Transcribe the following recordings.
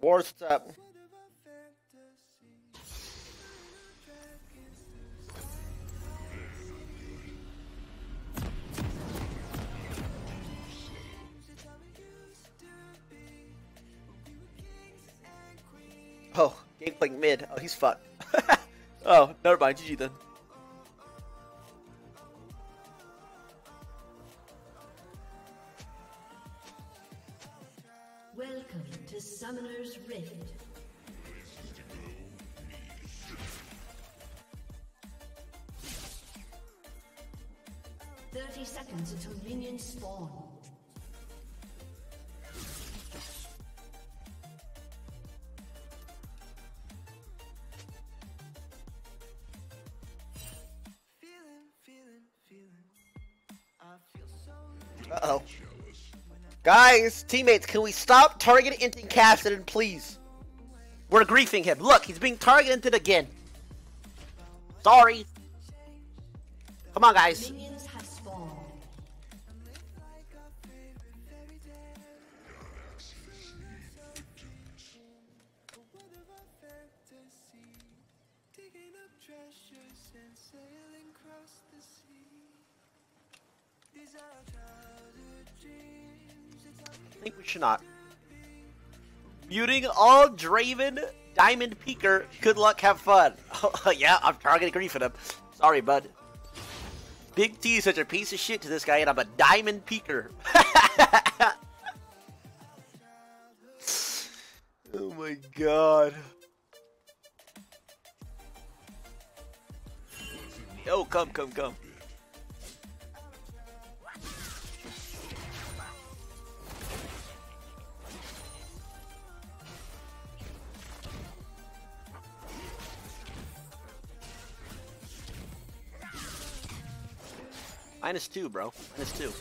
What's up? Oh, Gangplank mid. Oh, he's fucked. oh, never mind. GG then. Guys, teammates, can we stop targeting Cassidy, please? We're griefing him. Look, he's being targeted again. Sorry. Come on, guys. Think we should not. Muting all Draven Diamond Peaker. Good luck, have fun. yeah, I'm targeting griefing him. Sorry, bud. Big T is such a piece of shit to this guy, and I'm a Diamond Peaker. oh my god. Oh, come, come, come. Minus two, bro. Minus two.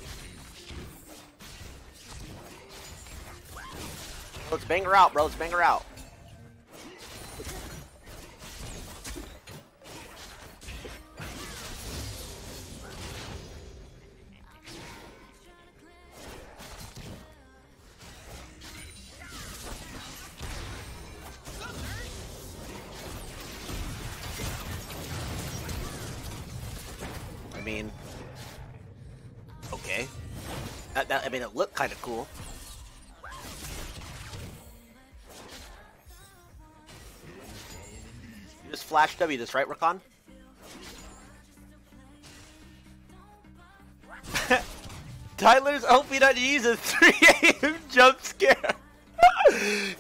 Let's bang her out, bro. Let's bang her out. Mean, it looked kind of cool. You just flash W this, right, Rakan? Tyler's use a 3 a.m. jump scare.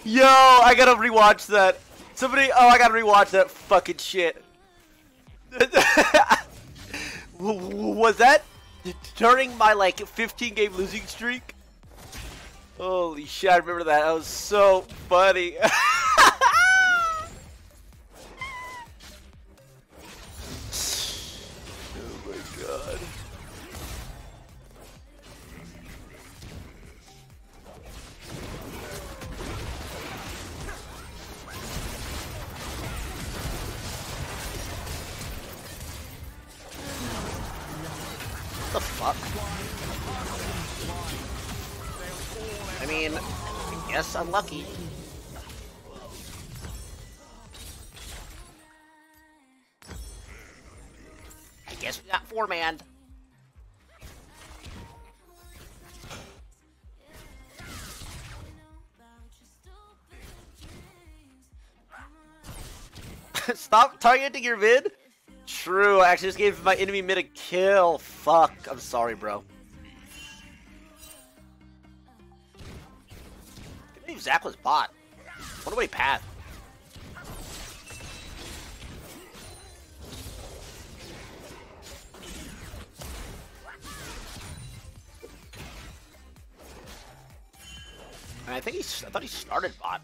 Yo, I gotta rewatch that. Somebody, oh, I gotta rewatch that fucking shit. Was that during my like 15 game losing streak? Holy shit, I remember that. That was so funny. lucky. I guess we got four man. Stop targeting your mid. True, I actually just gave my enemy mid a kill. Fuck, I'm sorry, bro. Zac was bot. What a way path. I think he's. I thought he started bot.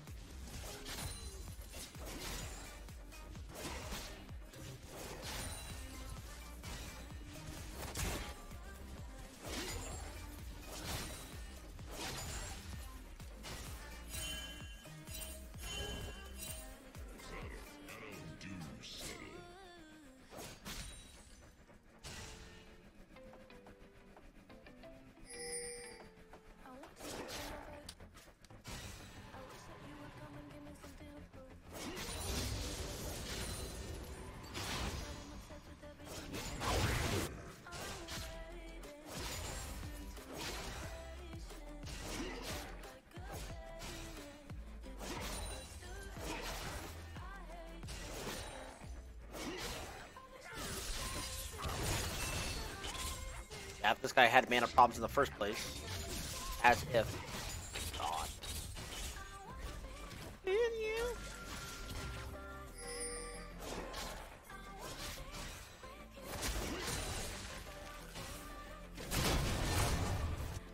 This guy had mana problems in the first place. As if. God. You?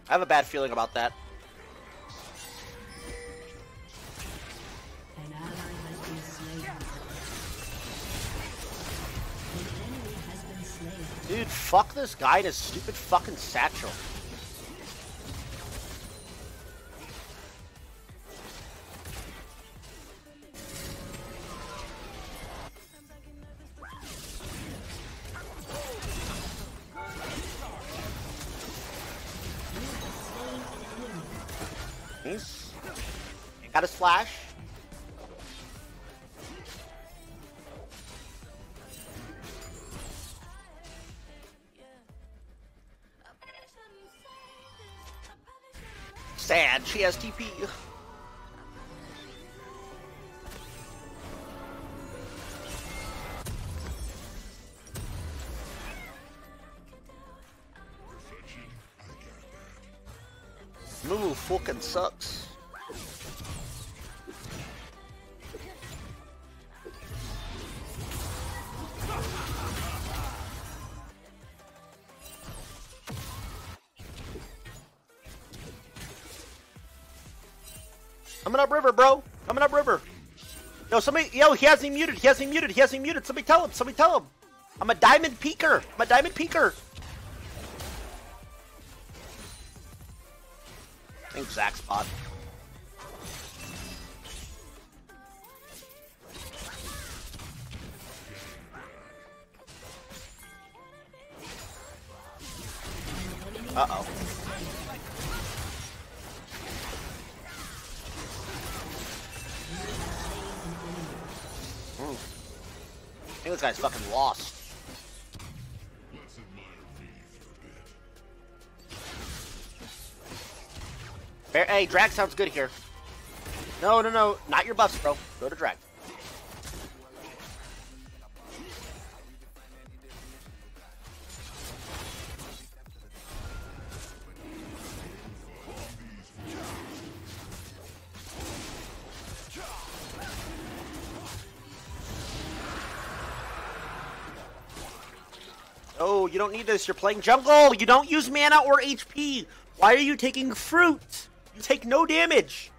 I have a bad feeling about that. Fuck this guy and his stupid fucking satchel. Got his flash. Sad, she has TP. Moo fucking sucks. Somebody, yo, he has me muted. He has me muted. He has me muted. Somebody tell him. Somebody tell him. I'm a diamond peaker. I'm a diamond peaker. I think Zac's bot. Uh-oh. This guy's fucking lost. Hey, drag sounds good here. No, no, no, not your buffs, bro. Go to drag. Don't need this. You're playing jungle. You don't use mana or HP. Why are you taking fruit? You take no damage.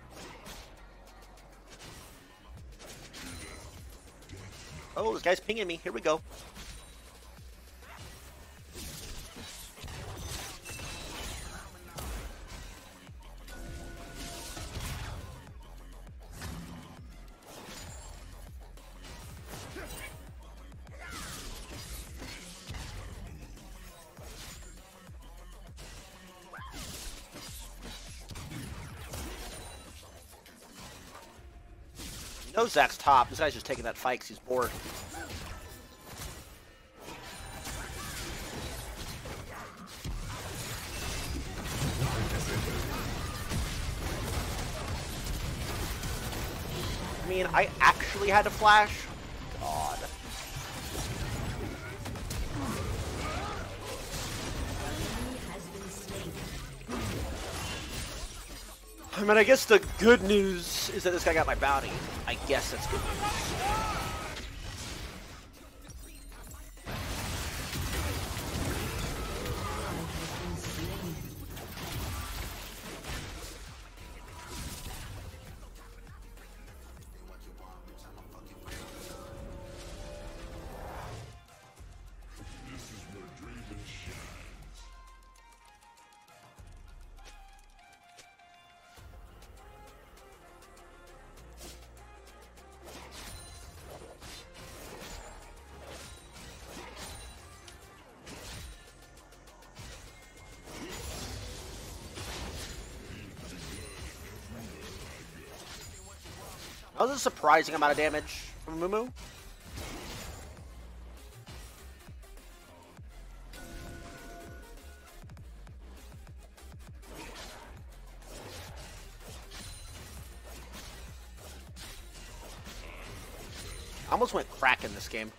Oh, this guy's pinging me. Here we go. Zac's top. This guy's just taking that fight 'cause he's bored. I mean, I actually had to flash. God. I mean, I guess the good news is that this guy got my bounty. I guess that's good news. That was a surprising amount of damage from Mumu. I almost went crack in this game.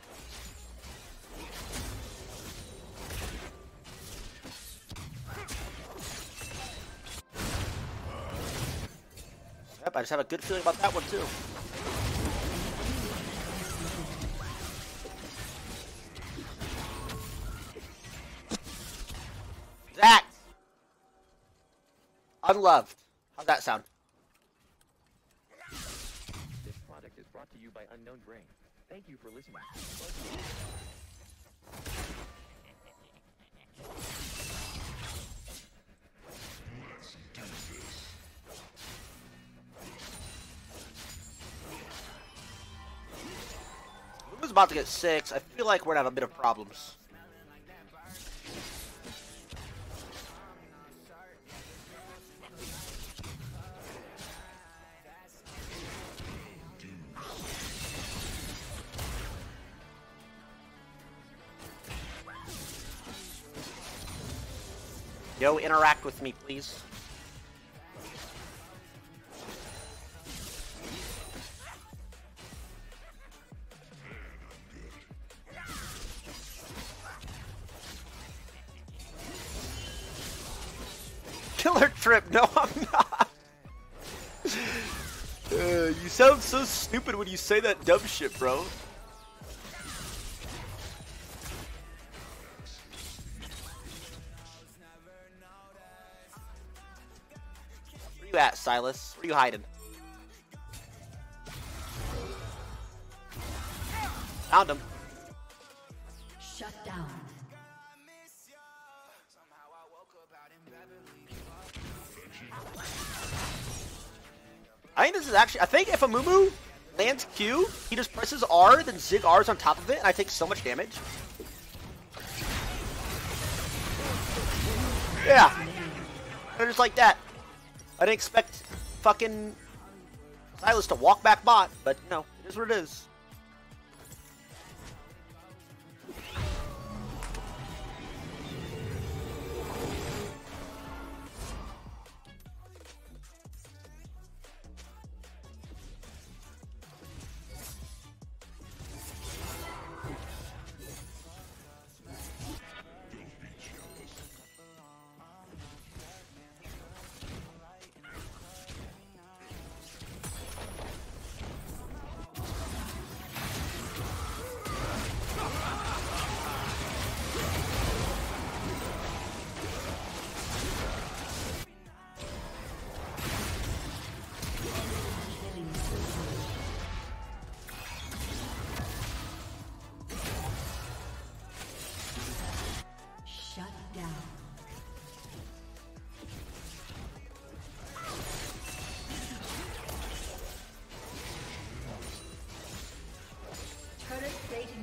I just have a good feeling about that one too. That unloved. How's that sound? This product is brought to you by Unknown Brain. Thank you for listening. About to get six. I feel like we're gonna have a bit of problems. Yo, interact with me, please. Killer trip. No, I'm not. Uh, you sound so stupid when you say that dumb shit, bro. Where you at, Sylas? Where you hiding? Found him. Is actually. I think if a Mumu lands Q, he just presses R, then Zig R's on top of it, and I take so much damage. Yeah. And just like that. I didn't expect fucking Sylas to walk back bot, but you know, it is what it is.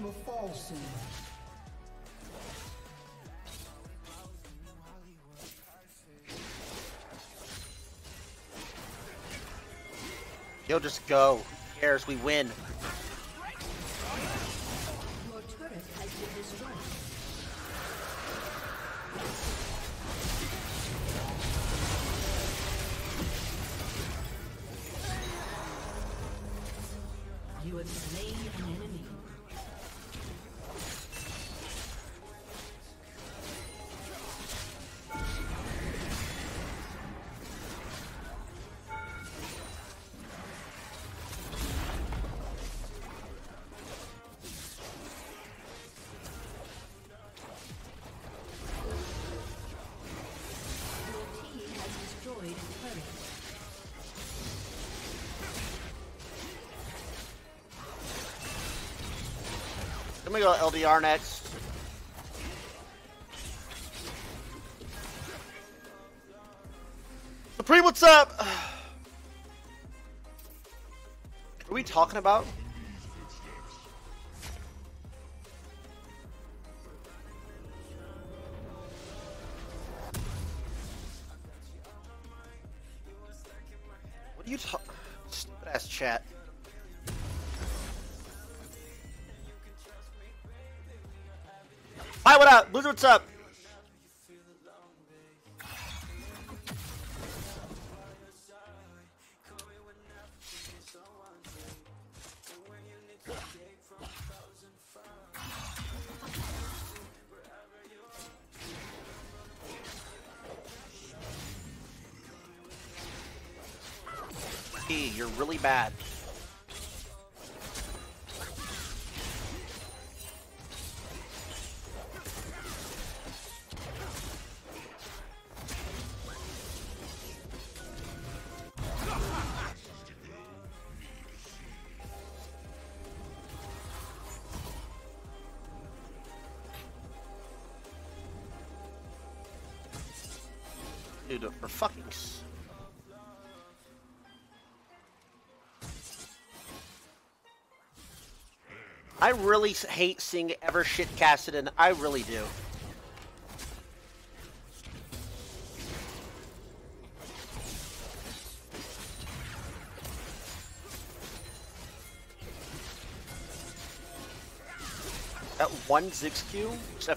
Will fall soon. Yo, just go. Who cares? We win. LDR next. Supreme, what's up? Are we talking about? What's up? Dude, for fucking. s- I really hate seeing ever shit casted in. I really do. That one Ziggs Q? It's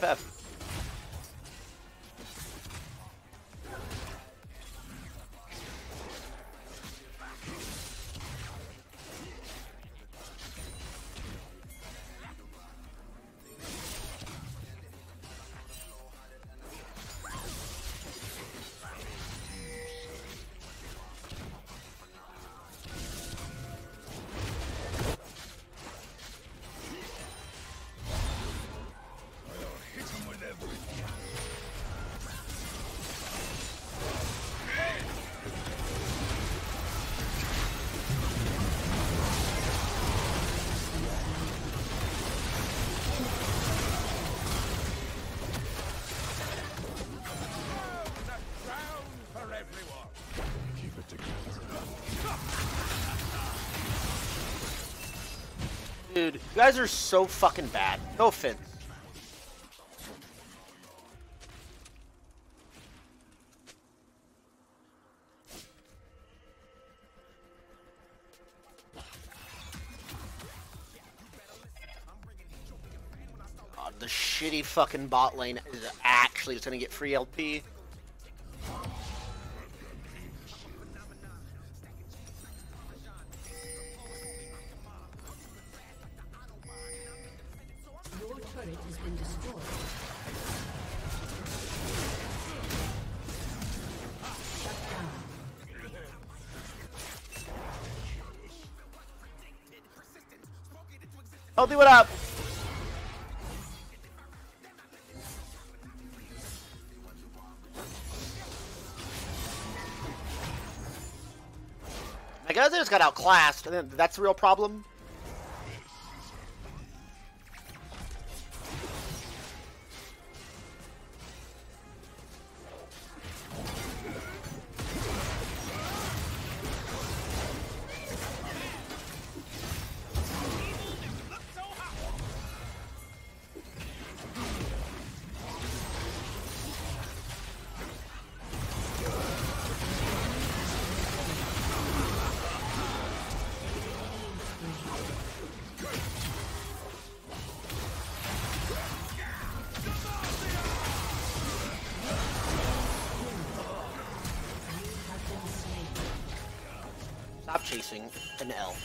guys are so fucking bad. No offense. God, the shitty fucking bot lane is actually just gonna get free LP. Healthy, what up? I guess just got outclassed. and That's the real problem. Stop chasing an L.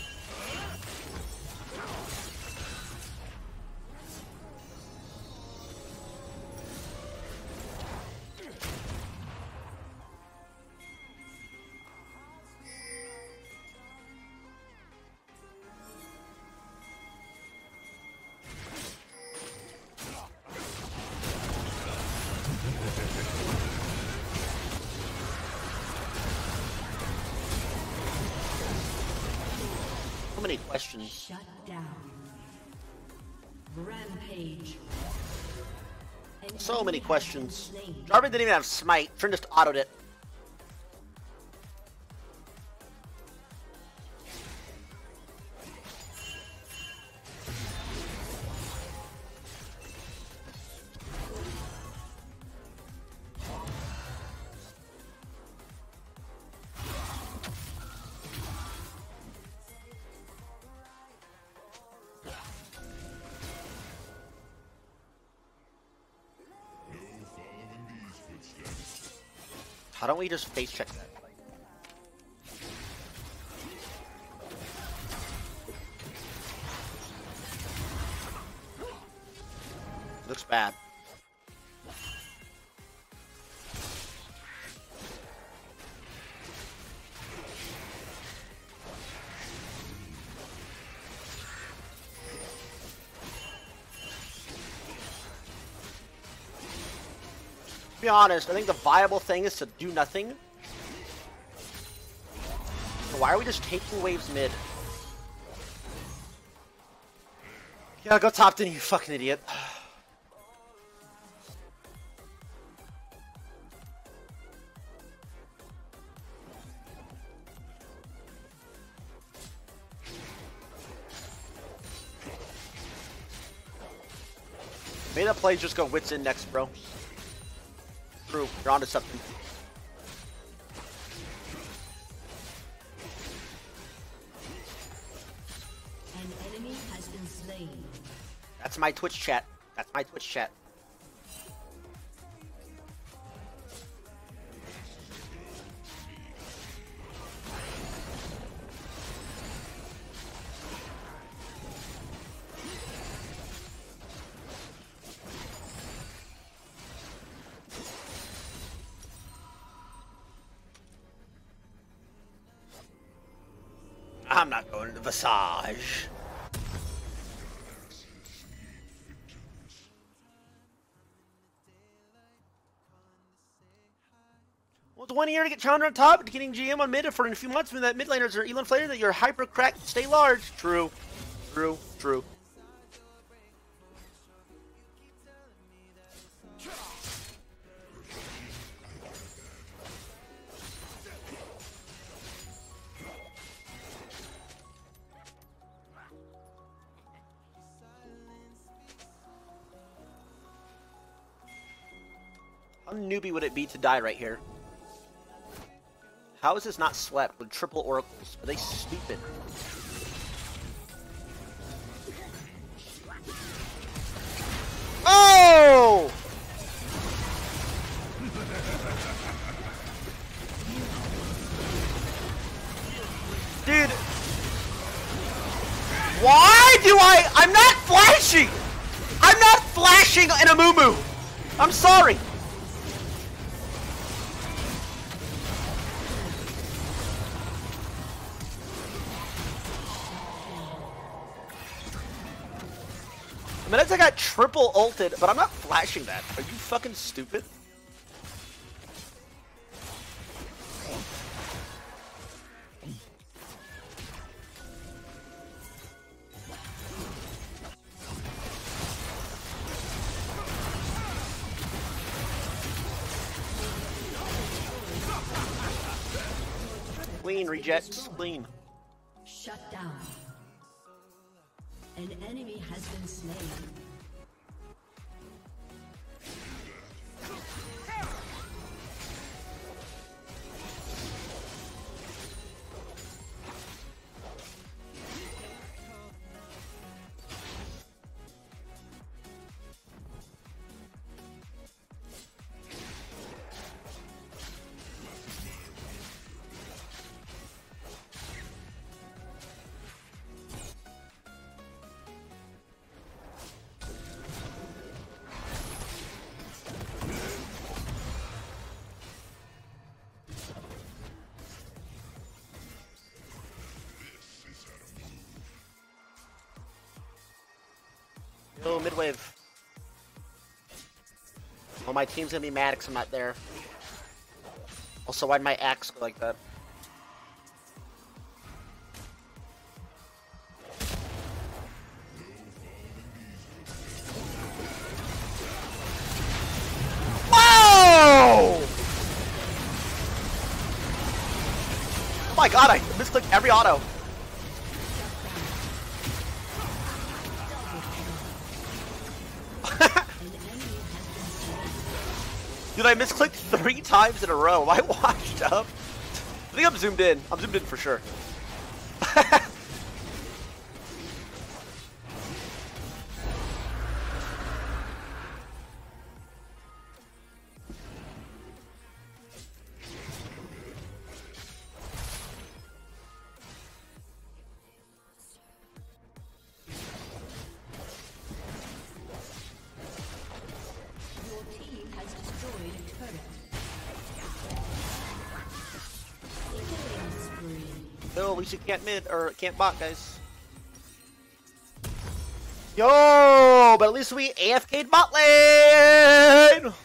So many questions. Jarvan didn't even have smite. Friend just autoed it. How don't we just face check that? Looks bad. Be honest, I think the viable thing is to do nothing. Why are we just taking waves mid? Yeah, go top then, you fucking idiot. Made that play just go wits in next, bro. True, you're onto something. An enemy has been slain. That's my Twitch chat. That's my Twitch chat. Not going to Well, it's one year to get Chandra on top, getting GM on mid for in a few months when that mid laners are Elon Flater that you're hyper cracked, stay large. True. True. True. Newbie would it be to die right here? How is this not swept with triple oracles? Are they stupid? Oh! Dude. Why do I... I'm not flashing! I'm not flashing in a moo I'm sorry. Triple ulted, but I'm not flashing that. Are you fucking stupid? Clean, rejects, clean. Shut down. An enemy has been slain. Yo, midwave. Well, my team's gonna be mad because I'm not there. Also, why'd my axe go like that? Whoa! Oh my god, I misclicked every auto. Dude, I misclicked three times in a row. Am I washed up? I think I'm zoomed in. I'm zoomed in for sure. at least you can't mid, or can't bot, guys. Yo, but at least we AFK'd bot lane!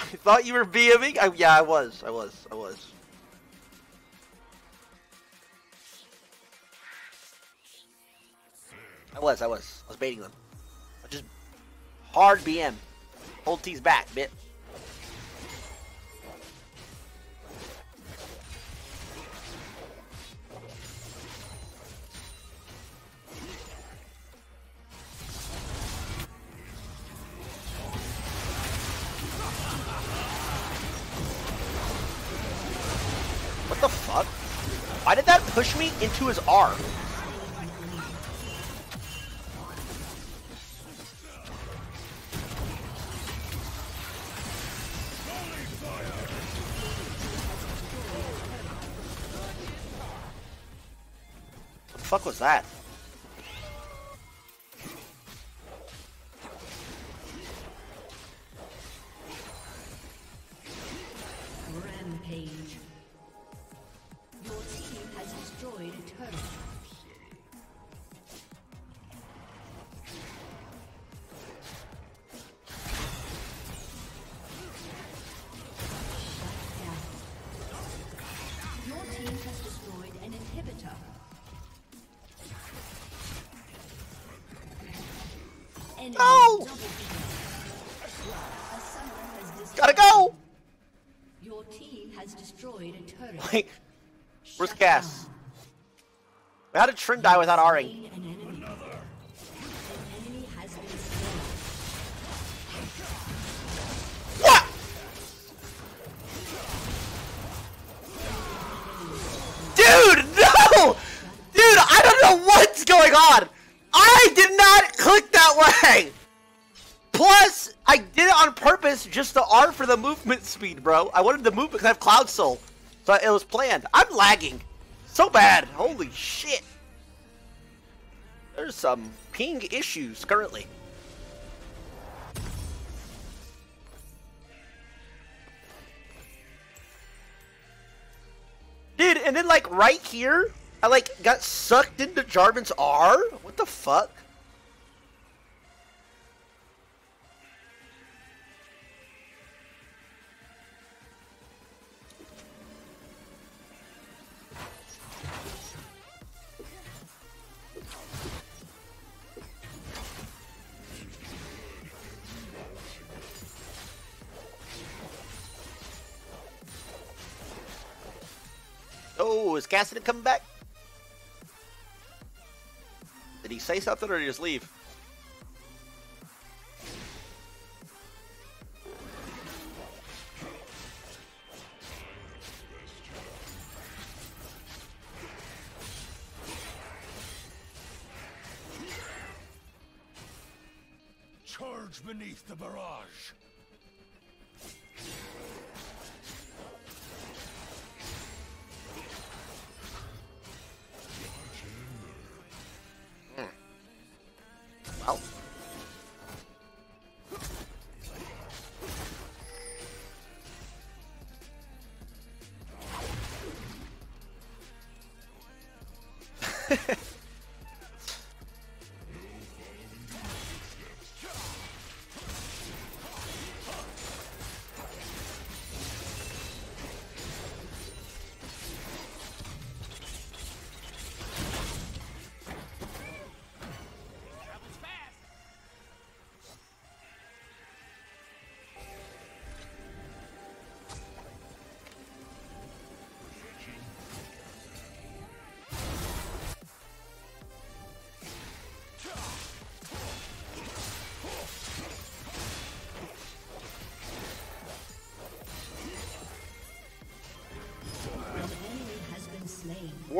I thought you were BMing? I, yeah, I was. I was. I was. I was. I was. I was baiting them. I just hard BM. T's back, bit. What the fuck? Why did that push me into his arm? Fuck was that? Trim die without Ring? What? Dude, no! Dude, I don't know what's going on! I did not click that way! Plus, I did it on purpose just to R for the movement speed, bro. I wanted the movement because I have Cloud Soul. So it was planned. I'm lagging. So bad. Holy shit. There's some ping issues currently. Dude, and then like right here, I like got sucked into Jarvan's R? What the fuck? Is Cassidy coming back? Did he say something or did he just leave? Charge beneath the barrage.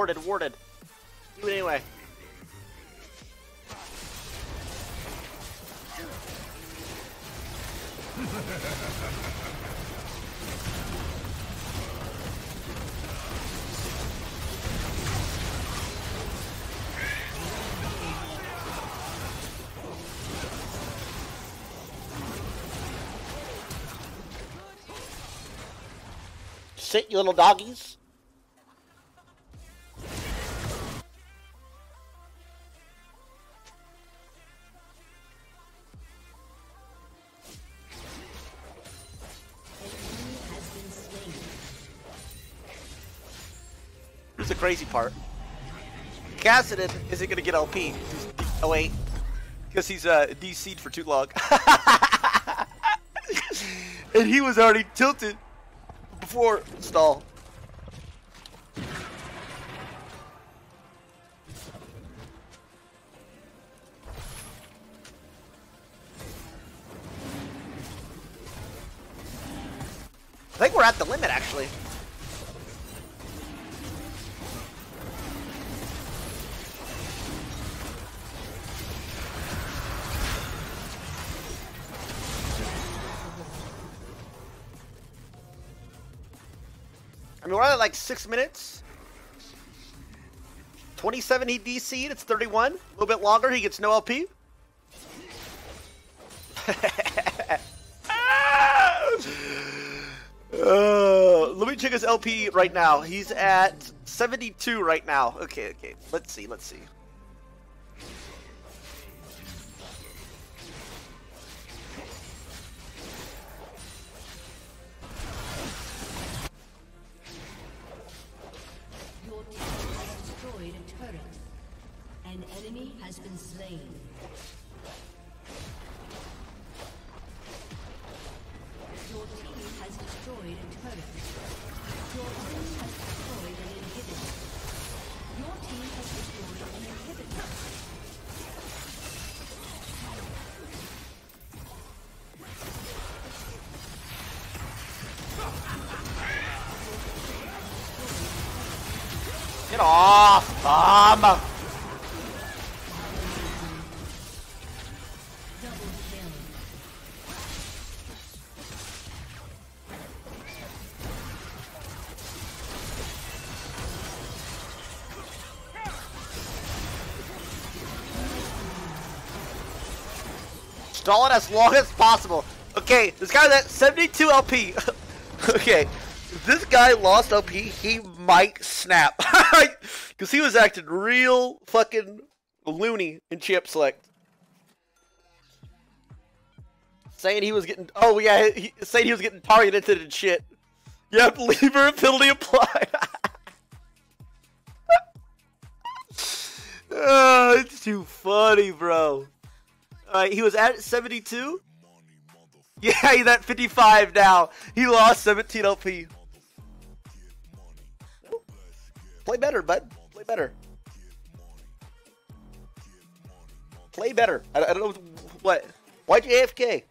Warded, warded. Do it anyway. Sit, you little doggies. Crazy part. Cassidy isn't gonna get LP. Oh wait, because he's uh, DC'd for too long. and he was already tilted before stall. I think we're at the limit actually. Like six minutes. 27 he DC'd, it's 31. A little bit longer, he gets no LP. Uh, let me check his LP right now. He's at 72 right now. Okay, okay. Let's see, let's see. Slain. Stall it as long as possible. Okay, this guy's at 72 LP. okay, if this guy lost LP, he might snap. Because he was acting real fucking loony in champ select. Saying he was getting, oh yeah, he, saying he was getting targeted and shit. Yep, leaver penalty applied. oh, it's too funny, bro. Alright, he was at 72. Yeah, he's at 55 now. He lost 17 LP. Play better, bud. Play better. Play better. I, I don't know what. Why'd you AFK?